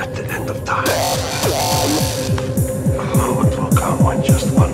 at the end of time. A moment will come when just one.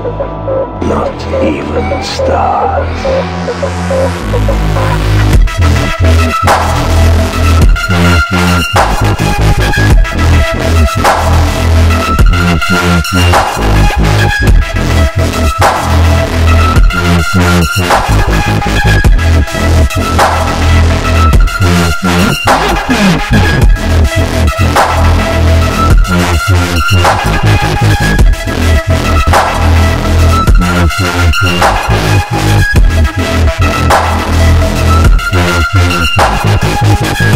Not even stars. Thank you.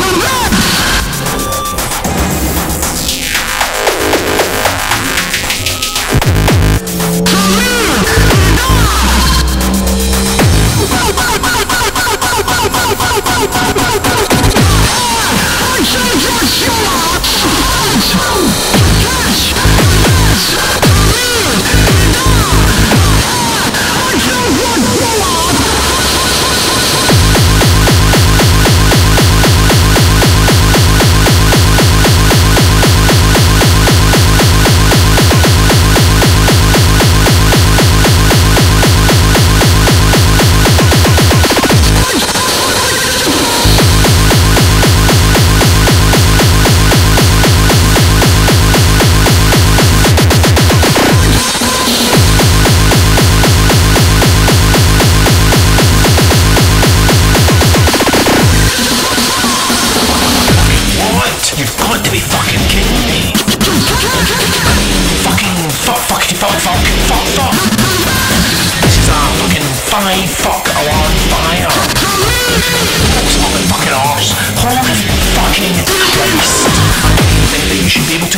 Fuck,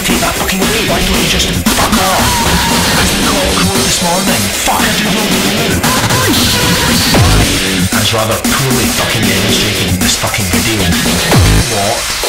university that fucking week. Why don't you just fuck off? That's the call crew this morning. Fuck, I do not know That's rather poorly fucking demonstrated in this fucking video. What?